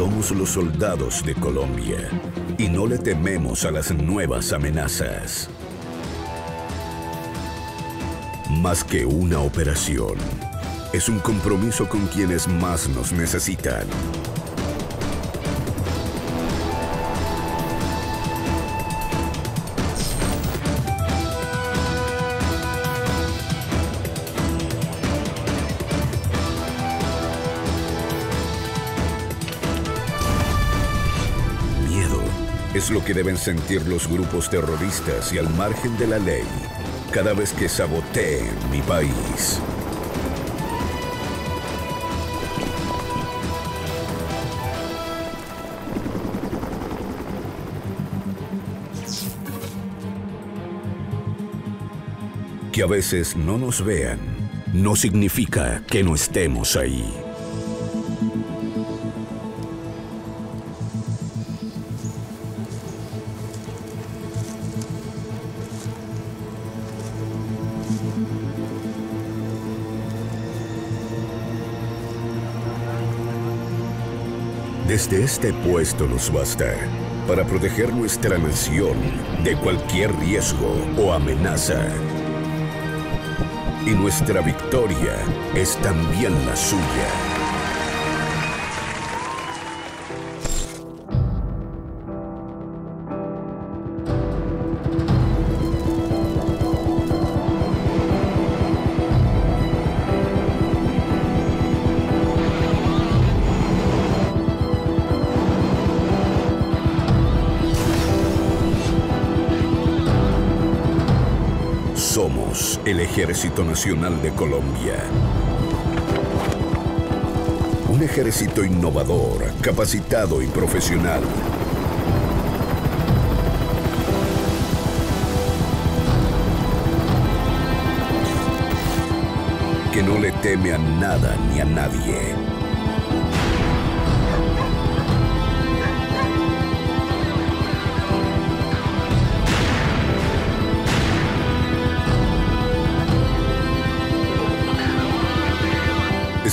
Somos los soldados de Colombia y no le tememos a las nuevas amenazas. Más que una operación, es un compromiso con quienes más nos necesitan. Lo que deben sentir los grupos terroristas y al margen de la ley cada vez que saboteen mi país. Que a veces no nos vean no significa que no estemos ahí. Desde este puesto nos basta para proteger nuestra nación de cualquier riesgo o amenaza. Y nuestra victoria es también la suya. Somos el Ejército Nacional de Colombia. Un ejército innovador, capacitado y profesional. Que no le teme a nada ni a nadie.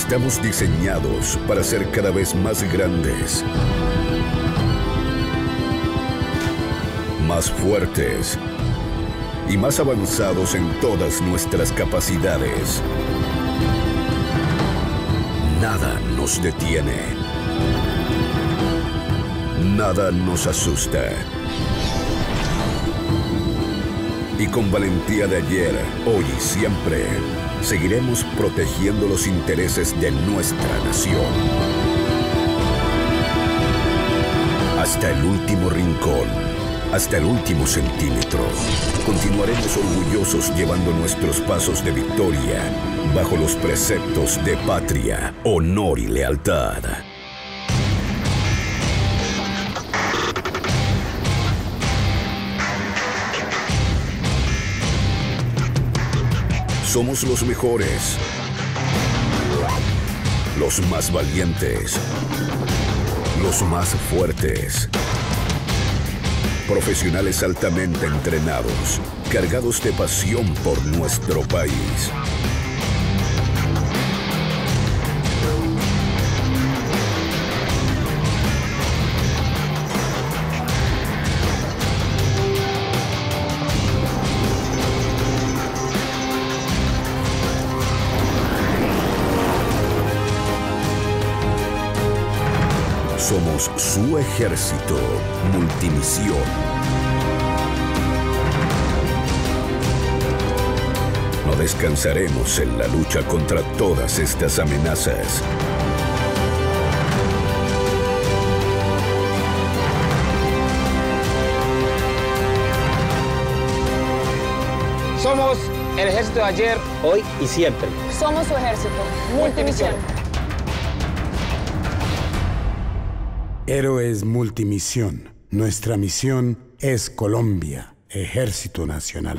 Estamos diseñados para ser cada vez más grandes, más fuertes y más avanzados en todas nuestras capacidades. Nada nos detiene. Nada nos asusta. Y con valentía de ayer, hoy y siempre, seguiremos protegiendo los intereses de nuestra nación. Hasta el último rincón, hasta el último centímetro, continuaremos orgullosos llevando nuestros pasos de victoria bajo los preceptos de patria, honor y lealtad. Somos los mejores. Los más valientes. Los más fuertes. Profesionales altamente entrenados, cargados de pasión por nuestro país. Somos su ejército multimisión. No descansaremos en la lucha contra todas estas amenazas. Somos el ejército de ayer, hoy y siempre. Somos su ejército. Multimisión. Héroes Multimisión. Nuestra misión es Colombia, Ejército Nacional.